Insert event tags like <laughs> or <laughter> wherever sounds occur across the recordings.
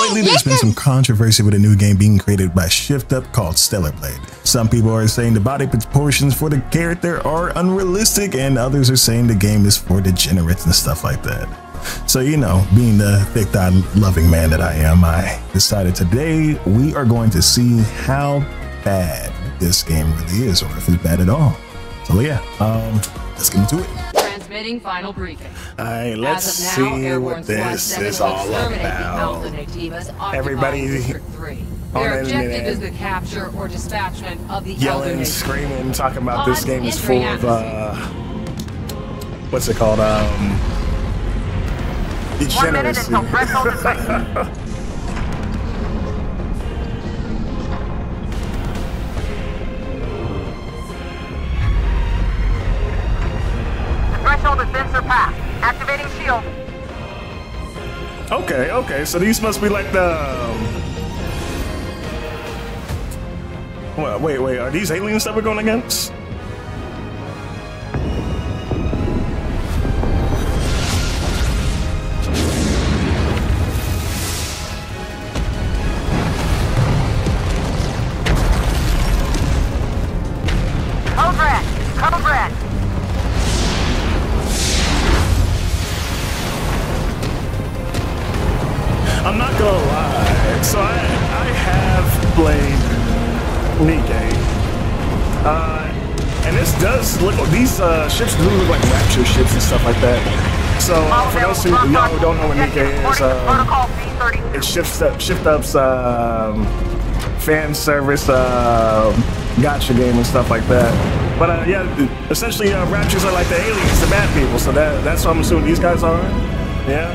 Lately, there's been some controversy with a new game being created by Shift Up called Stellar Blade. Some people are saying the body proportions for the character are unrealistic, and others are saying the game is for degenerates and stuff like that. So, you know, being the thick thigh loving man that I am, I decided today we are going to see how bad this game really is, or if it's bad at all. So, yeah, um, let's get into it. Transmitting final briefing. All right, let's now, see what this is all about. Alpha Naytibas occupying Everybody <laughs> on Their the objective is the capture or dispatchment of the Yelling, Elder screaming, talking about this game is full of, uh, what's it called? Um, One minute degeneracy. <laughs> Okay, okay, so these must be like the. Um, well, wait, wait, are these aliens that we're going against? Look uh, ships do look like rapture ships and stuff like that. So uh, for those who who don't know what Nikke is, uh, B32. it shifts up shift up's um, fan service um, gacha game and stuff like that. But uh, yeah, essentially uh, raptures are like the aliens, the bad people. So that that's what I'm assuming these guys are. Yeah.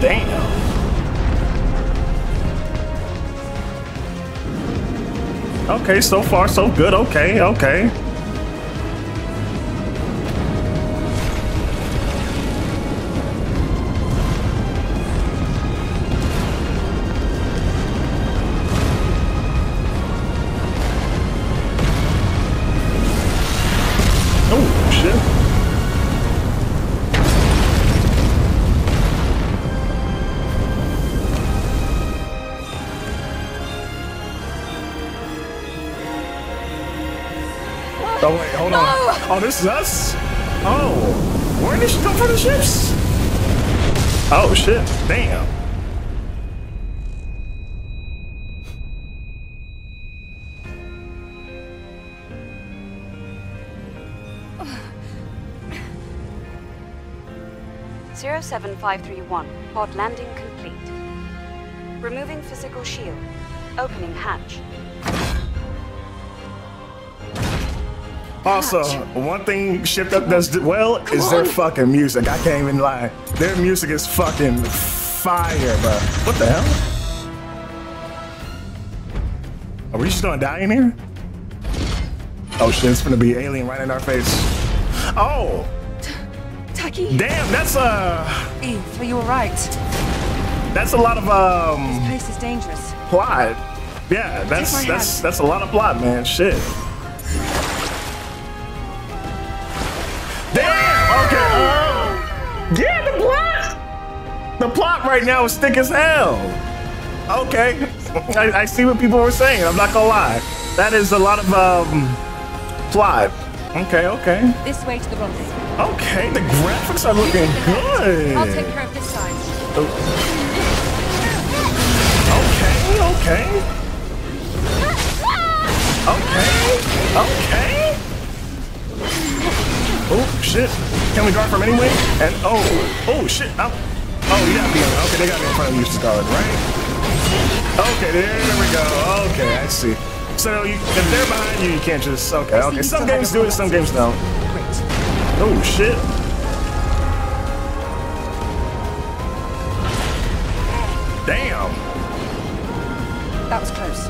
Damn. Okay, so far so good. Okay, okay. Oh, this is us? Oh, where did she come from the ships? Oh shit, damn. Zero seven five three one. Pod landing complete. Removing physical shield. Opening hatch. Also, one thing Shift Up does well is their fucking music. I can't even lie. Their music is fucking fire, bro. What the hell? Are we just gonna die in here? Oh shit, it's gonna be alien right in our face. Oh, Tachy! damn, that's uh Eve, are you alright? that's a lot of um This place is dangerous. plot. Yeah, that's that's that's a lot of plot, man. Shit. Yeah, the plot. The plot right now is thick as hell. Okay. I, I see what people were saying. I'm not gonna lie. That is a lot of um plot. Okay. Okay. This way to the rendezvous. Okay. The graphics are looking good. I'll take care of this side. Okay, okay. <laughs> Okay, okay. Oh shit! Can we guard from anyway? And oh, oh shit! I'm, oh, oh you gotta be on. Okay, they got me in front of you, Scarlet, right? Okay, there, we go. Okay, I see. So you, if they're behind you, you can't just. Okay, okay. Some games do it, some games don't. Oh shit! Damn. That was close.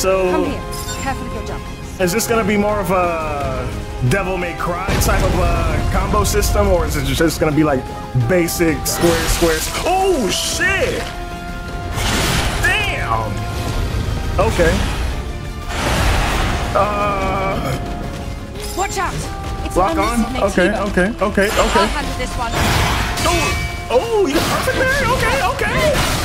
So. Come here. Careful of your jump. Is this gonna be more of a Devil May Cry type of uh, combo system, or is it just gonna be like basic squares, squares? Oh shit! Damn. Okay. Uh. Watch out! It's Lock on. Okay, okay, okay, I'll okay. handle this one. Oh, oh, you perfect there. Okay, okay.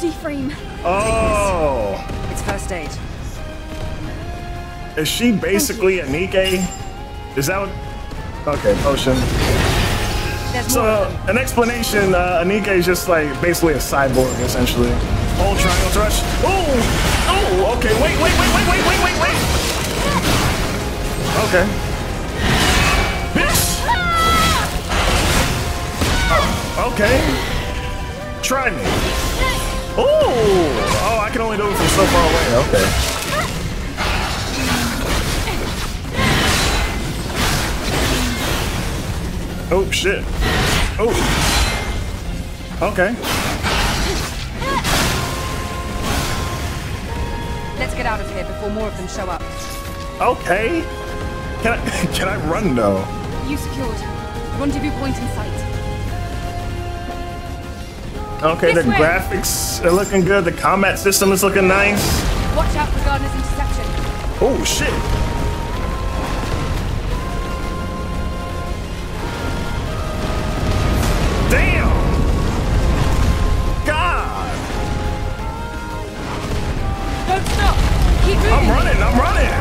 Body frame. Oh, It's first aid. is she basically a Nikke? Is that what? Okay, potion. There's So, uh, an explanation, uh, a Nikke is just like basically a cyborg, essentially. Hold triangle thrust. Oh! Oh! Okay, wait, wait, wait, wait, wait, wait, wait, wait! Okay. Bitch! Okay. Try me. Oh! Oh, I can only do it from so far away. Okay. Oh, shit. Oh. Okay. Let's get out of here before more of them show up. Okay. Can I <laughs> can I run though? You secured. Rendezvous point in sight. Okay, the way. graphics are looking good. The combat system is looking nice. Watch out for Gardner's interception. Oh shit. Damn. God. Don't stop. Keep moving. I'm running. I'm running.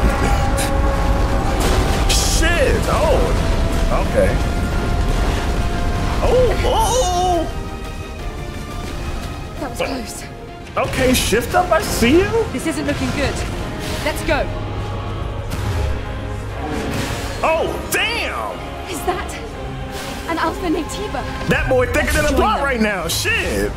Shit. Oh. Okay. Oh, oh. That was close. Okay. Shift up. I see you. This isn't looking good. Let's go. Oh, damn. Is that an Alpha Naytiba? That boy thicker than a plot right now. Shit.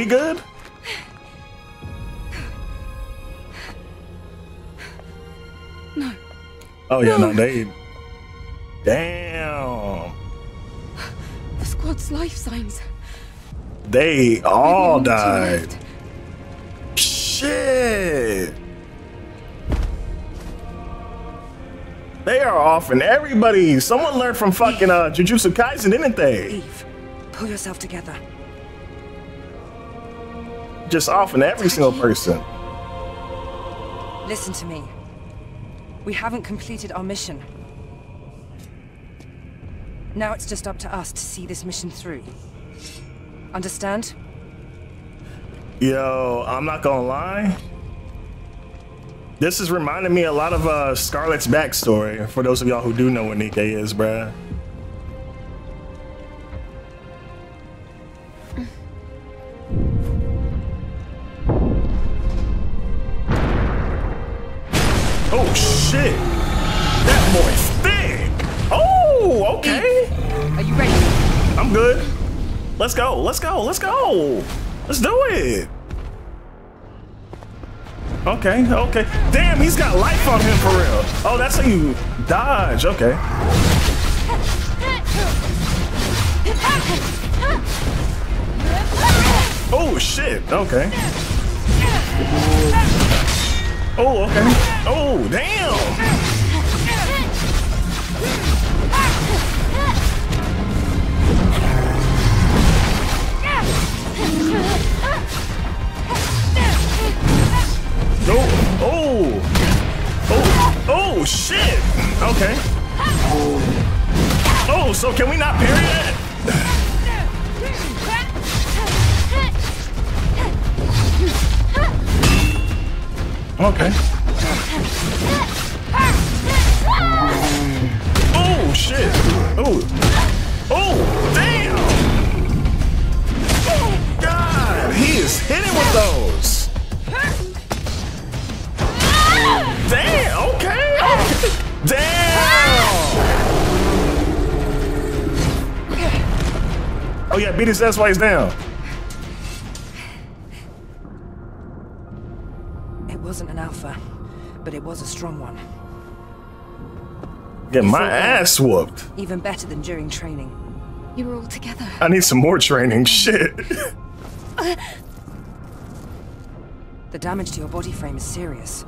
We good? No. Oh yeah, no, they. Damn. The squad's life signs. They all Maybe only two died. Shit. They are off and everybody. Someone learned from fucking uh Jujutsu Kaisen, didn't they? Eve, pull yourself together. Just off and every single person. Listen to me. We haven't completed our mission. Now it's just up to us to see this mission through. Understand? Yo, I'm not gonna lie. This is reminding me a lot of uh Scarlet's backstory. For those of y'all who do know what Nikke is, bruh. Good. Let's go. Let's go. Let's go. Let's do it. Okay. Okay. Damn, he's got life on him for real. Oh, that's how you dodge. Okay. Oh shit. Okay. Oh, okay. Oh, damn. Oh, oh, oh, oh, shit. Okay. Oh, so can we not parry that? Okay. Oh, shit. Oh, oh, damn. Oh, God. He is hitting with those. Damn, okay. Damn. Oh, okay. Damn. beat his ass while he's down. It wasn't an alpha, but it was a strong one. Get my ass whooped. Even better than during training. You were all together. I need some more training. Shit. The damage to your body frame is serious.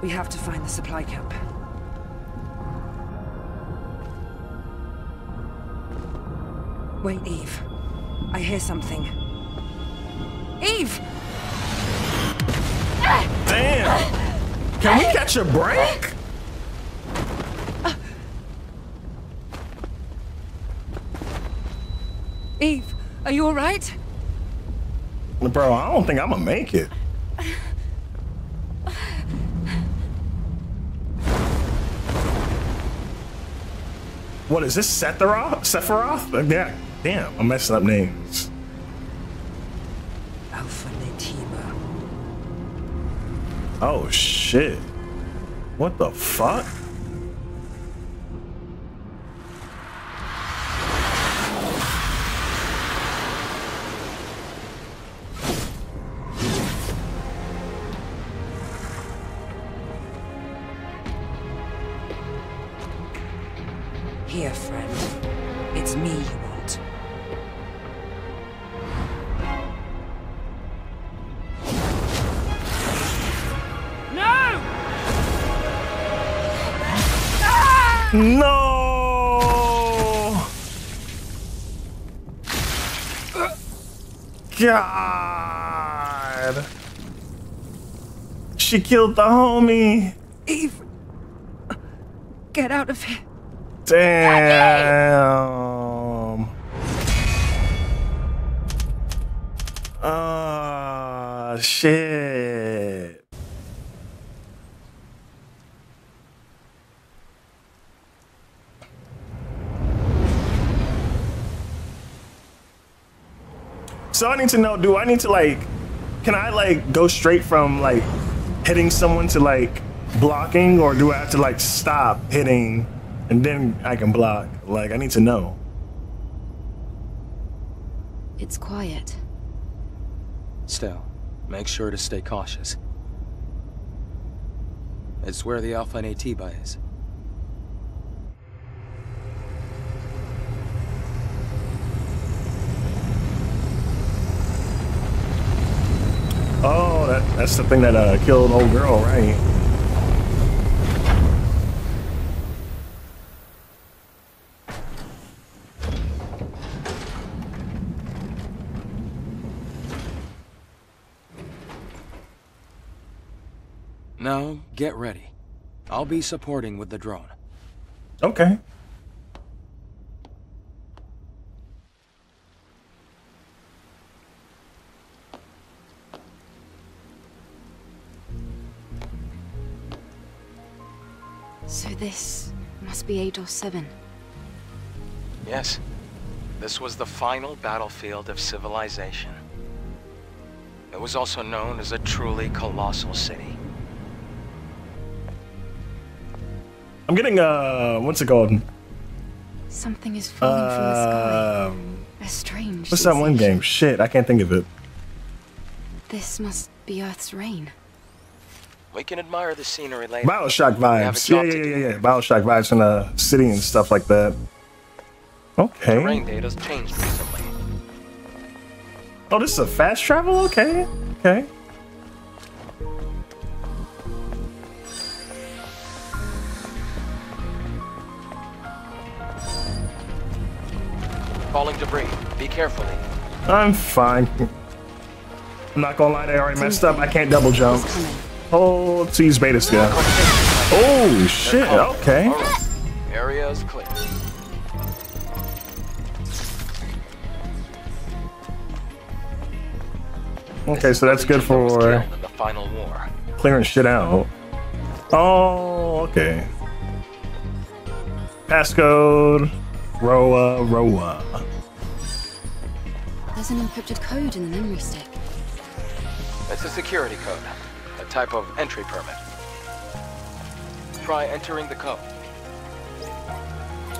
We have to find the supply camp. Wait, Eve. I hear something. Eve! Damn. Can we catch a break? Eve, are you alright? Bro, I don't think I'm gonna make it. What is this? Sephiroth? Sephiroth? Yeah. Damn, I'm messing up names. Alpha Naytiba. Oh shit. What the fuck? God! She killed the homie! Eve! Get out of here. Damn! Ah, shit. So I need to know, do I need to like, can I like go straight from like hitting someone to like blocking or do I have to like stop hitting and then I can block? Like I need to know. It's quiet. Still, make sure to stay cautious. It's where the Alpha Naytiba is. Oh, that, that's the thing that uh, killed old girl, right? Now, get ready. I'll be supporting with the drone. Okay. This must be Eidos 7. Yes, this was the final battlefield of civilization. It was also known as a truly colossal city. I'm getting uh, what's it called? Something is falling from the sky. Um, A strange. what's that one game? Shit, I can't think of it. This must be Earth's rain. We can admire the scenery later. Bioshock We vibes. Yeah, yeah, yeah, do. yeah, yeah. Bioshock vibes in the city and stuff like that. Okay. Terrain data's changed recently. Oh, this is a fast travel? Okay. Okay. Falling debris. Be careful. I'm fine. I'm not gonna lie, they already messed up. I can't double jump. It's coming. Oh, let's use beta skill. Oh, shit. Okay. All right. Area is clear. Okay, so that's good Legion that was for the final war. clearing shit out. Oh, okay. Passcode. Roa, Roa. There's an encrypted code in the memory stick. That's a security code, a type of entry permit. Try entering the code.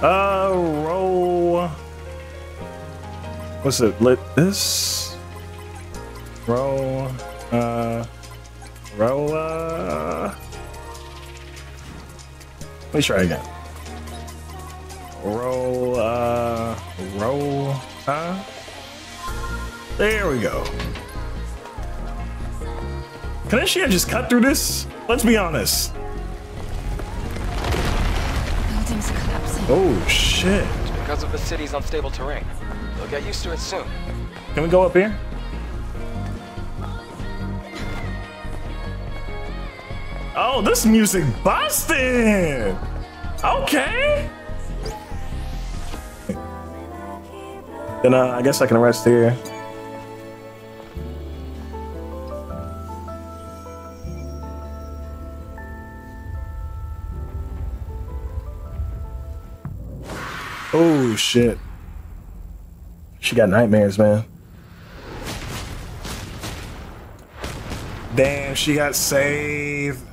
Uh, roll. What's it? Lit this. Roll. Uh, roll. Uh. Let me try again. Roll. Uh, roll. Huh? There we go. Can she have just cut through this? Let's be honest. Buildings collapsing. Oh shit. It's Because of the city's unstable terrain. You'll get used to it soon. Can we go up here? Oh, this music busted. Okay. Then uh, I guess I can rest here. Shit. She got nightmares, man. Damn, she got saved.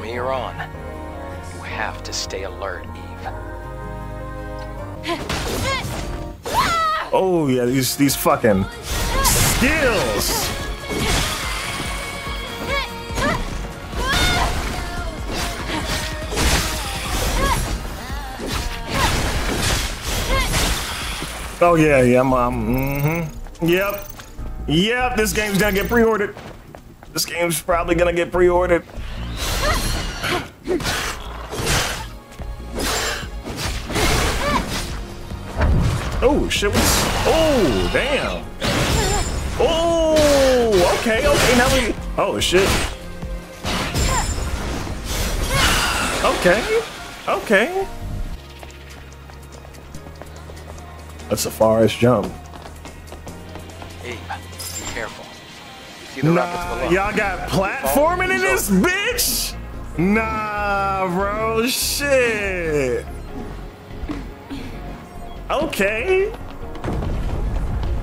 From here on, you have to stay alert, Eve. Oh yeah, these these fucking skills. Oh yeah, yeah, I'm, um, mm-hmm. Yep, yep. This game's gonna get pre-ordered. This game's probably gonna get pre-ordered. Shit! Oh damn! Oh okay, okay. Now we. Oh shit. Okay, okay. That's the farthest jump. Eve, be careful. You see the Nah, y'all got platforming in this bitch? Nah, bro, shit. Okay.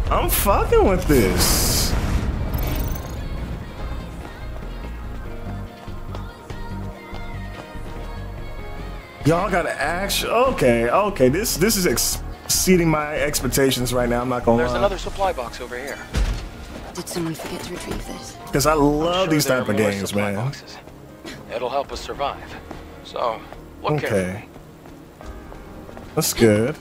I'm fucking with this. Y'all got to action. Okay, okay. This this is exceeding my expectations right now. I'm not gonna There's lie. another supply box over here. Did someone forget to retrieve this? Because I love Sure these type of games, man. boxes. It'll help us survive. So, look carefully. Okay. That's good.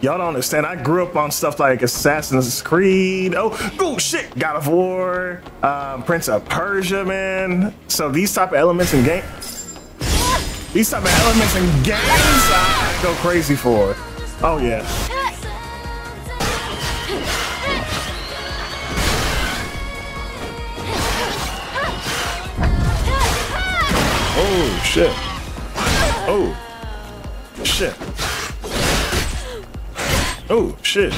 Y'all don't understand. I grew up on stuff like Assassin's Creed. Oh, oh shit! God of War, um, Prince of Persia, man. So these type of elements in game, these type of elements in games, I go crazy for. Oh yeah. Oh shit. Oh shit. Oh shit.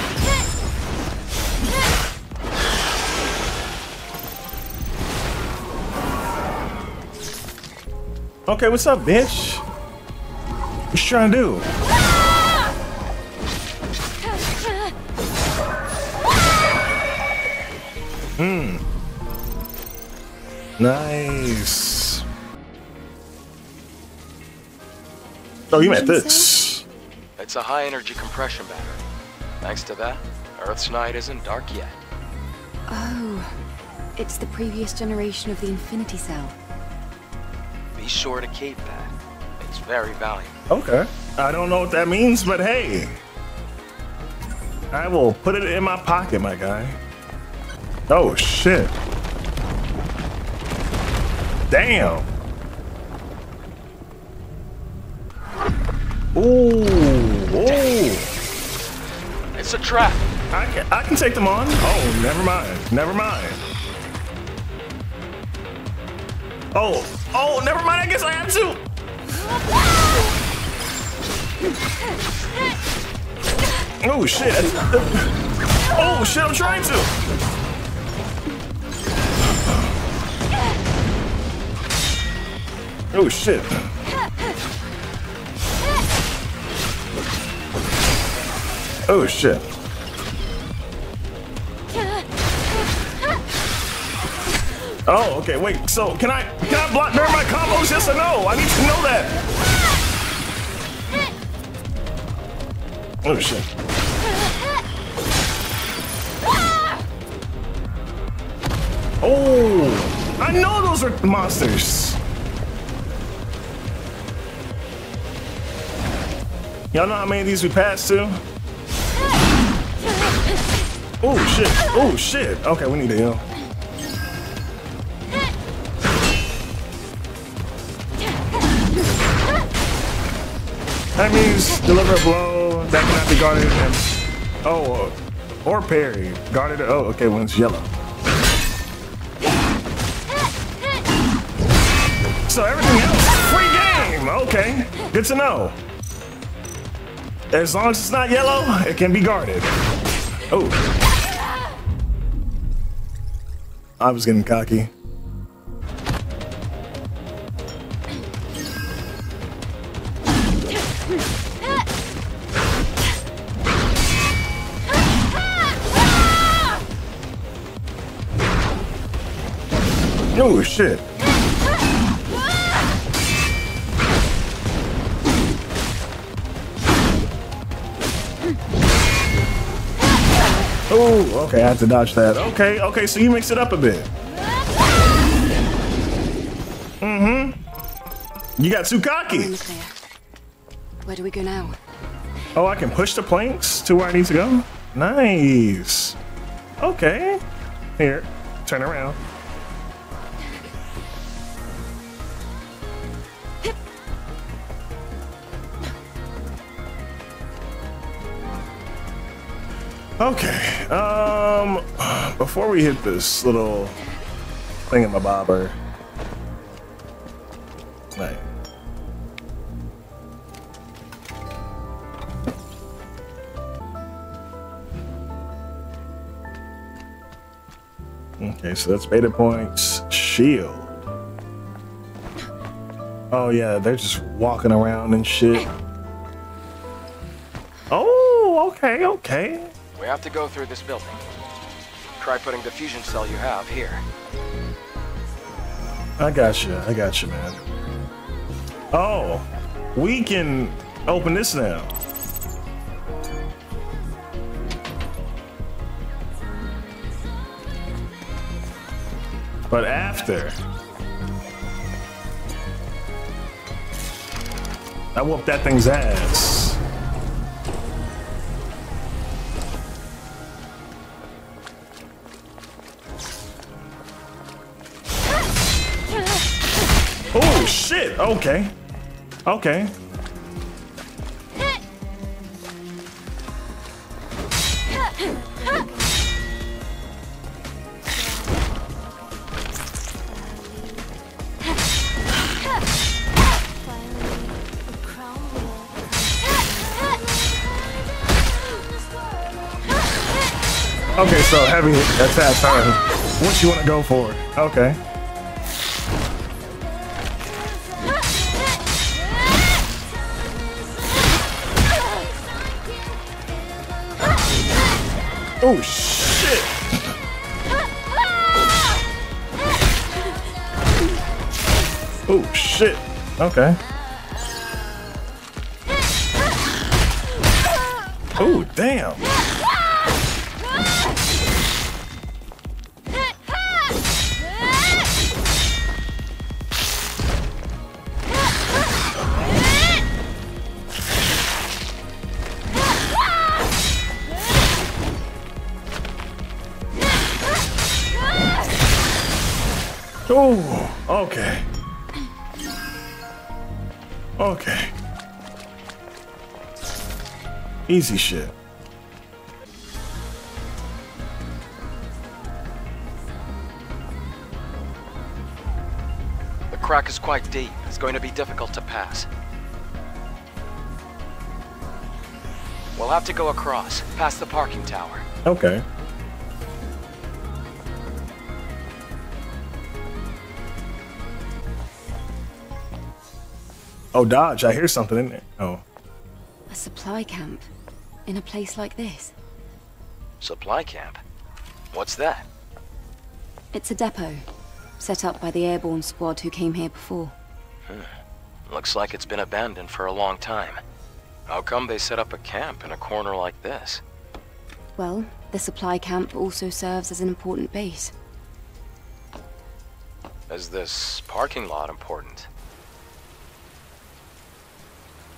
Okay, what's up, bitch? What you trying to do? Hmm. Nice. Oh, you meant this. It's a high energy compression battery. Thanks to that, Earth's night isn't dark yet. Oh, it's the previous generation of the Infinity Cell. Be sure to keep that. It's very valuable. Okay. I don't know what that means, but hey. I will put it in my pocket, my guy. Oh, shit. Damn. Ooh, ooh. It's a trap. I can, I can take them on. Oh, never mind. Never mind. Oh, oh, never mind. I guess I have to. Oh shit! Oh shit! I'm trying to. Oh shit! Oh shit! Oh, okay. Wait. So can I can I block during my combos? Yes or no? I need to know that. Oh shit. Oh, I know those are monsters. Y'all know how many of these we passed to? Oh shit. Oh shit. Okay, we need to heal. That means deliver a blow that cannot be guarded and oh uh, or parry. Guarded oh okay when it's yellow. So everything else free game. Okay. Good to know. As long as it's not yellow, it can be guarded. Oh. I was getting cocky. <laughs> Oh shit. Okay, I have to dodge that. Okay, okay, so you mix it up a bit. Mm-hmm. You got too cocky. In the clear. Where do we go now? Oh, I can push the planks to where I need to go? Nice. Okay. Here, turn around. Okay. Um, before we hit this little thing in thingamabobber. Right. Okay, so that's beta points. Shield. Oh yeah, they're just walking around and shit. Oh, okay, okay. We have to go through this building. Try putting the fusion cell you have here. I got you. I got you, man. Oh, we can open this now. But after. I whooped that thing's ass. Okay. Okay. Okay, so heavy attack turn. What you want to go for? Okay. Oh shit! Oh shit! Okay. Okay. Okay. Easy shit. The crack is quite deep. It's going to be difficult to pass. We'll have to go across, past the parking tower. Okay. Oh, Dodge, I hear something in there. Oh. A supply camp. In a place like this. Supply camp? What's that? It's a depot. Set up by the airborne squad who came here before. Hmm. Looks like it's been abandoned for a long time. How come they set up a camp in a corner like this? Well, the supply camp also serves as an important base. Is this parking lot important?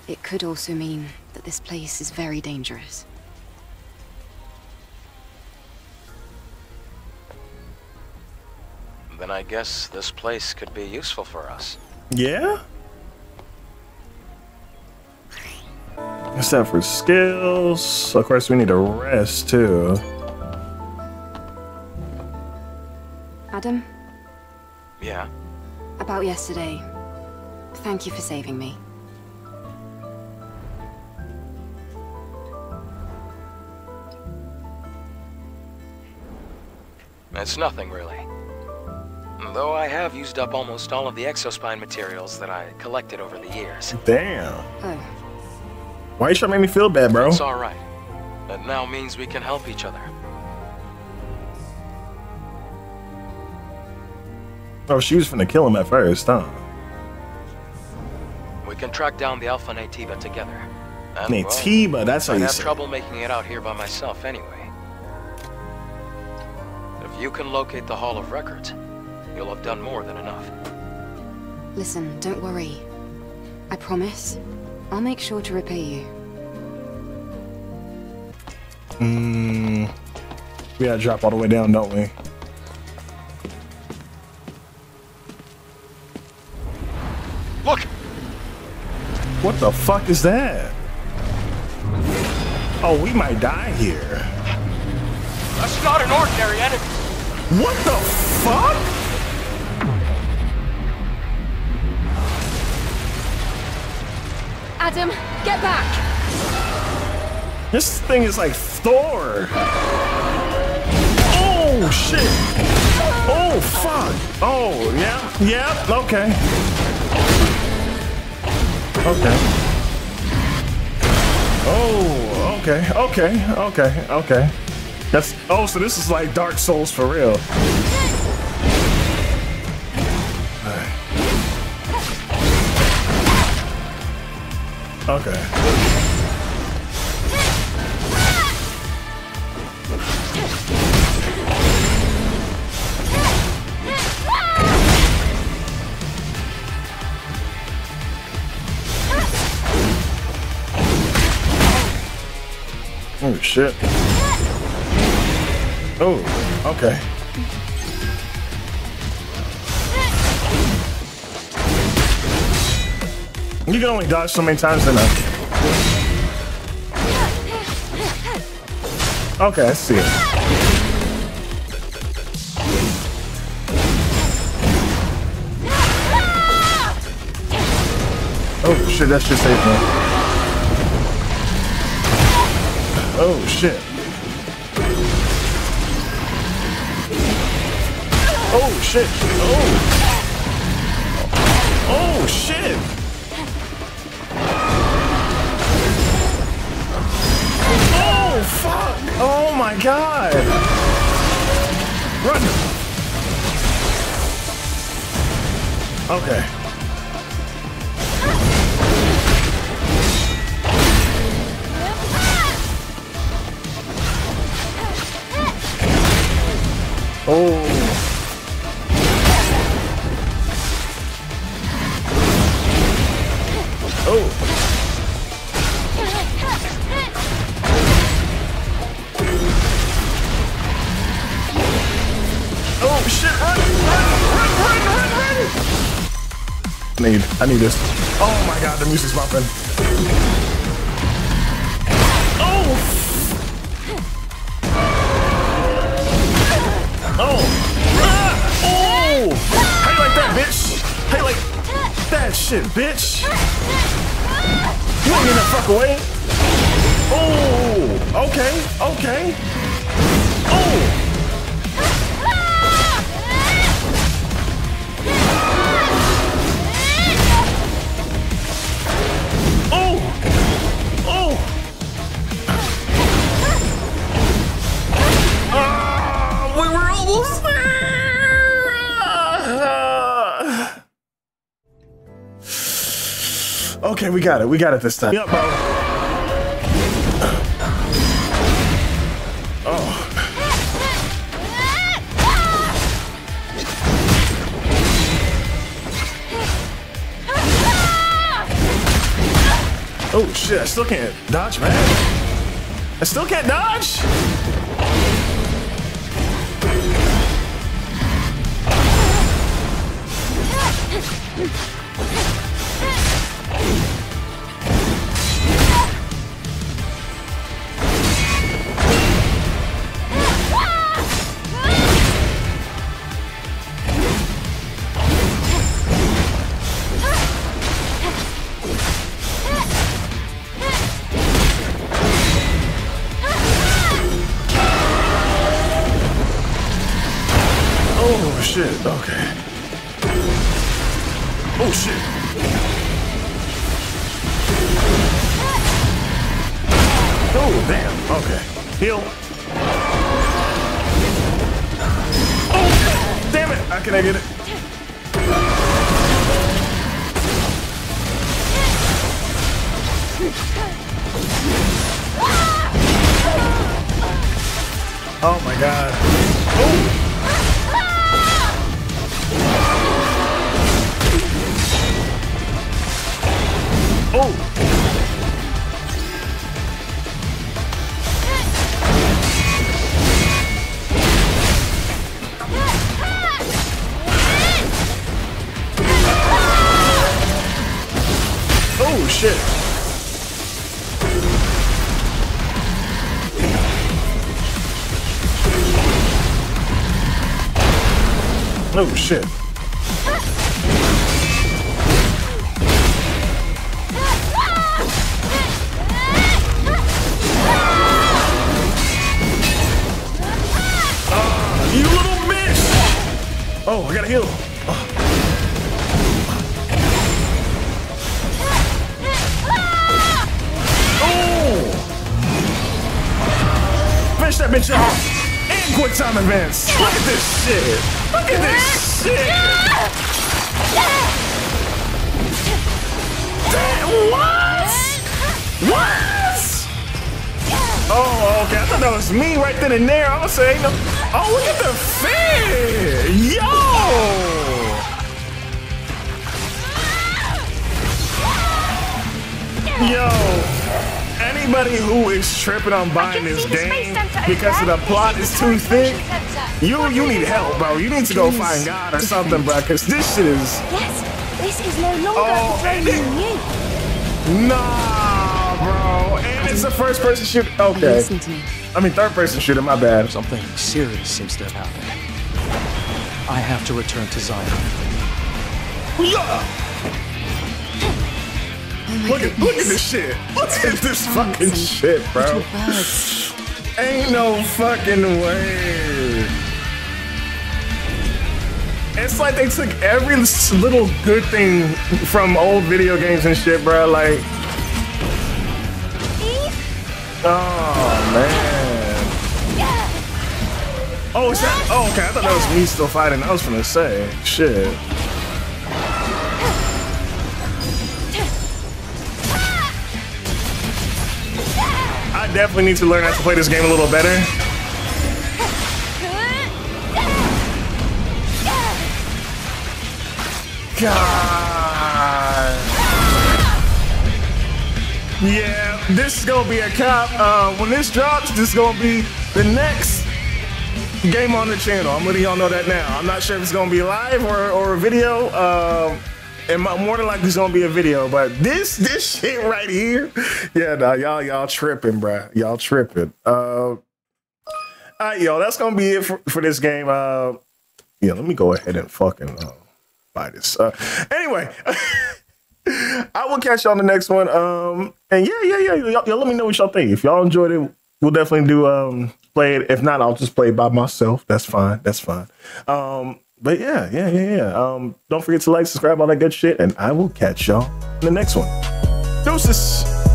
It could also mean that this place is very dangerous. Then I guess this place could be useful for us. Yeah? Except for skills. Of course, we need a rest too. Adam, Yeah. about yesterday. Thank you for saving me. It's nothing really. Though I have used up almost all of the exospine materials that I collected over the years. Damn. Why you trying to make me feel bad, bro? It's alright. That now means we can help each other. Oh, she was finna kill him at first, huh? We can track down the Alpha Naytiba together. And, well, Naytiba, that's how I you have say. it. trouble making it out here by myself anyway. If you can locate the Hall of Records, you'll have done more than enough. listen, don't worry. I promise. I'll make sure to repay you. Mm, we gotta drop all the way down, don't we? Look! What the fuck is that? Oh, we might die here. That's not an ordinary enemy! What the fuck? Adam, get back! This thing is like Thor. Oh shit. Oh fuck. Oh yeah, yeah. Okay. Okay. Oh, okay, okay, okay, okay. That's oh, so this is like Dark Souls for real. Okay. Oh shit. Oh, okay. You can only dodge so many times enough. Okay, I see it. Oh shit, that shit saved me. Oh shit. Oh shit. Oh. Oh shit. Oh fuck. Oh my god. Run. Okay. Oh. I need. This. Oh my god, the music's bumping. Oh! Oh! Ah! Oh! How you like that, bitch? How you like that shit, bitch? You ain't getting the fuck away. Oh, okay, okay. Oh. Okay, we got it. We got it this time. Yep, bro. Oh shit, I still can't dodge, man. I still can't dodge. Oh shit! Oh shit. Ah, you little bitch! Oh, I gotta heal. That bitch off! And quick time advance! Look at this shit! Look at this shit! Damn, what? What? Oh, okay. I thought that was me right then and there. I was saying, oh, look at the fit! Yo! Yo, anybody who is tripping on buying this game because of the plot is too thick, you you need help, bro. You need to go find God or something, bro. Cause this shit is Yes, this is no longer Oh, very and nah, bro. And it's a first person shooter. Okay, me. I mean third person shooter. My bad. Something serious seems to have happened. I have to return to Xion. Yeah. Look at look at this shit. Look at this fucking shit, bro. Ain't no fucking way. It's like they took every little good thing from old video games and shit, bro. Like, oh man. Oh, is that? Oh, okay. I thought that was me still fighting. I was gonna say, shit. Definitely need to learn how to play this game a little better. God. Yeah, this is gonna be a cop. Uh, when this drops, this is gonna be the next game on the channel. I'm letting y'all know that now. I'm not sure if it's gonna be live or, or a video. Um, it might, more than likely it's gonna be a video, but this this shit right here, yeah, nah, y'all y'all tripping, bruh. Y'all tripping. Uh, all right, y'all. that's gonna be it for, for this game. Uh, yeah, let me go ahead and fucking uh, buy this. Uh, anyway, <laughs> I will catch y'all on the next one. Um, and yeah, yeah, yeah. Y'all, y'all let me know what y'all think. If y'all enjoyed it, we'll definitely do um play it. If not, I'll just play it by myself. That's fine. That's fine. Um, but yeah, yeah, yeah, yeah. Um, don't forget to like, subscribe, all that good shit, and I will catch y'all in the next one. Deuces.